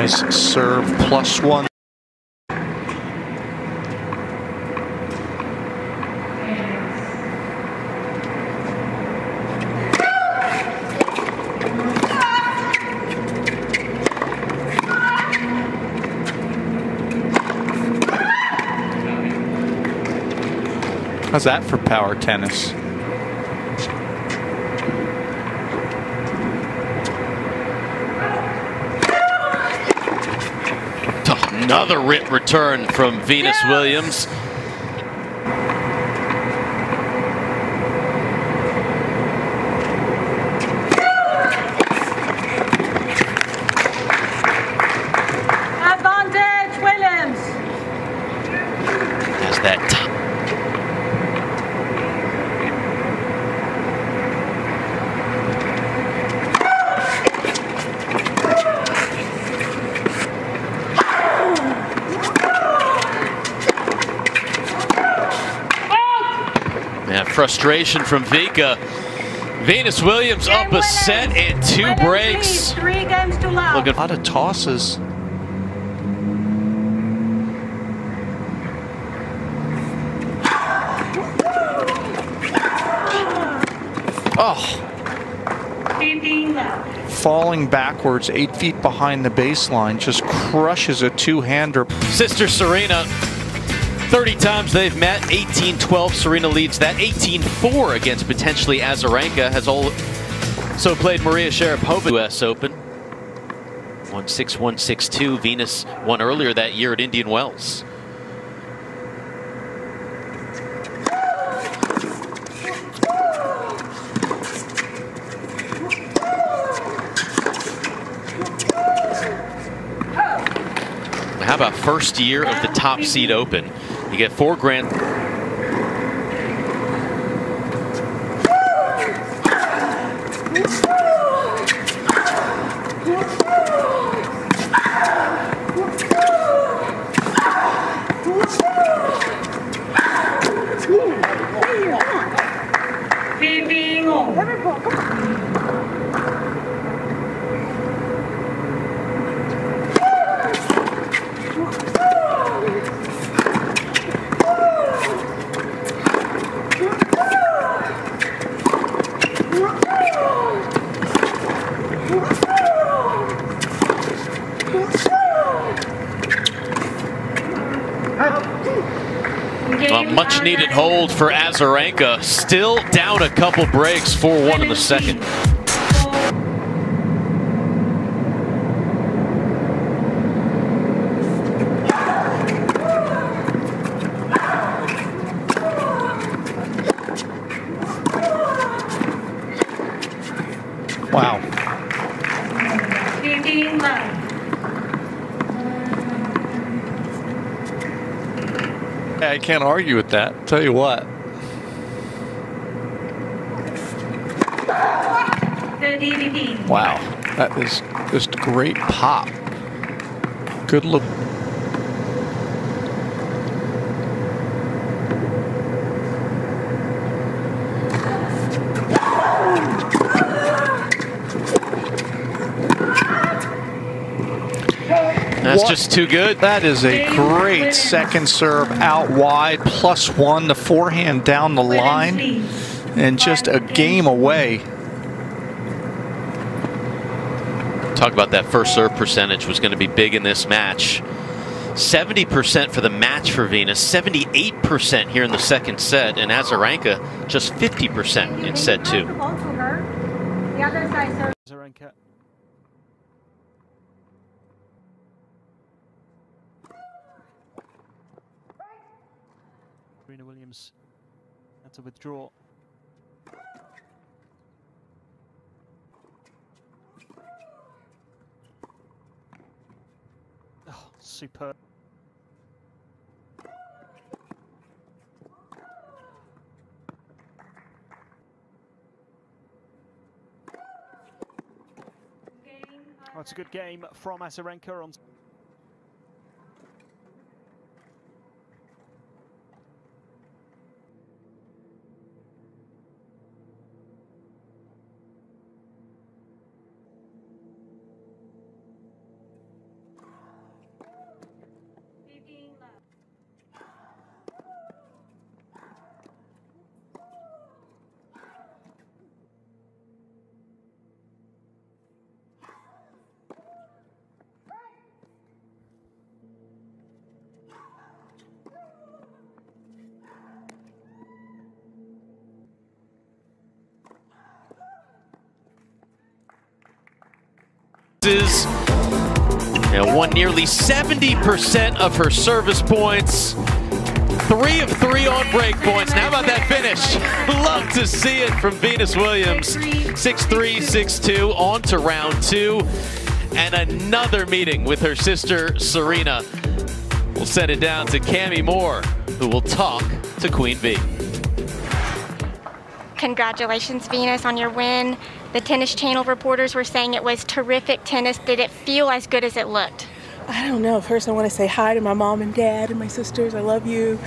Nice serve, plus one. How's that for power tennis? Another rip return from Venus Williams. Advantage, Williams. Has that top. Yeah, frustration from Vika. Venus Williams Game up a set Williams. and two Williams breaks. leads, Three games to love. Looking A lot of tosses. Oh, falling backwards, eight feet behind the baseline, just crushes a two-hander. Sister Serena, 30 times they've met, 18-12. Serena leads that. 18-4 against potentially Azarenka. Has also played Maria Sharapova U.S. Open. 1-6, 1-6-2. Venus won earlier that year at Indian Wells. How about first year of the top seed open? You get four grand. Fifteen on. A much hold for Azarenka. Still down a couple breaks, 4-1 in the second. Wow. I can't argue with that. Tell you what. 30 15. Wow. That is just great pop. Good look. That's What? just too good. That is a great second serve out wide, plus one, the forehand down the line, and just a game away. Talk about that first serve percentage was going to be big in this match. 70% for the match for Venus, 78% here in the second set, and Azarenka just 50% in set two. The other side serve. Azarenka. Serena Williams had to withdraw. Oh, superb. Oh, uh, it's a good game from Azarenka on. Aces. And won nearly 70% of her service points. Three of three on break points. Now about that finish? Love to see it from Venus Williams. 6-3, 6-2, on to round two. And another meeting with her sister, Serena. We'll send it down to Cami Moore, who will talk to Queen V. Congratulations, Venus, on your win. The Tennis Channel reporters were saying it was terrific tennis. Did it feel as good as it looked? I don't know. First, I want to say hi to my mom and dad and my sisters. I love you.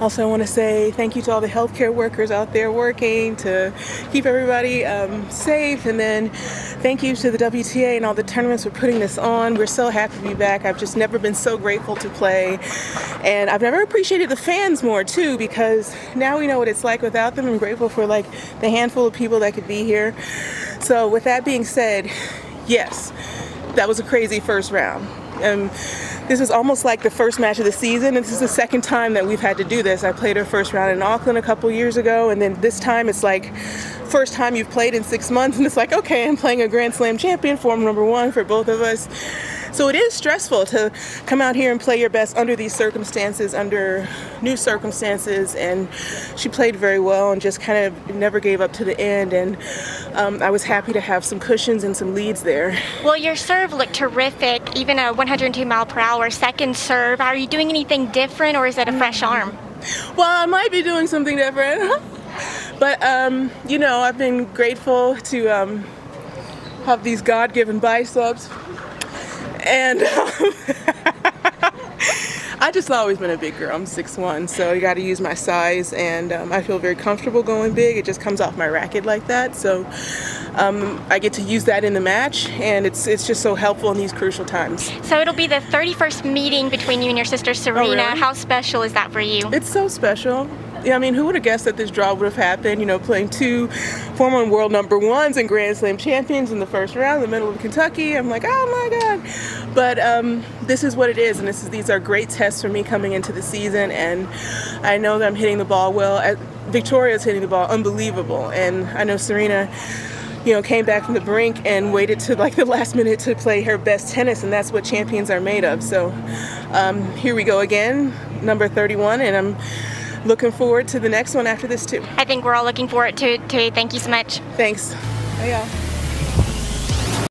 Also, I want to say thank you to all the healthcare workers out there working to keep everybody um, safe. And then thank you to the WTA and all the tournaments for putting this on. We're so happy to be back. I've just never been so grateful to play. And I've never appreciated the fans more, too, because now we know what it's like without them. I'm grateful for like the handful of people that could be here. So, with that being said, yes, that was a crazy first round. Um, this was almost like the first match of the season, and this is the second time that we've had to do this. I played our first round in Auckland a couple years ago, and then this time it's like first time you've played in six months, and it's like, okay, I'm playing a Grand Slam champion, form number one for both of us. So it is stressful to come out here and play your best under these circumstances, under new circumstances. And she played very well and just kind of never gave up to the end. And um, I was happy to have some cushions and some leads there. Well, your serve looked terrific, even a 102 mile per hour second serve. Are you doing anything different or is it a fresh arm? Well, I might be doing something different. but, um, you know, I've been grateful to um, have these God given biceps and um, I just always been a big girl. I'm 6'1", so you got to use my size, and um, I feel very comfortable going big. It just comes off my racket like that, so um, I get to use that in the match, and it's it's just so helpful in these crucial times. So it'll be the 31st meeting between you and your sister Serena. Oh, really? How special is that for you? It's so special. Yeah, I mean, who would have guessed that this draw would have happened? You know, playing two former world number ones and Grand Slam champions in the first round in the middle of Kentucky. I'm like, oh my God. But um, this is what it is, and this is these are great tests for me coming into the season, and I know that I'm hitting the ball well. Victoria's hitting the ball unbelievable, and I know Serena you know, came back from the brink and waited to like the last minute to play her best tennis, and that's what champions are made of. So um, here we go again, number 31, and I'm looking forward to the next one after this too. I think we're all looking forward to it too. Thank you so much. Thanks. Yeah.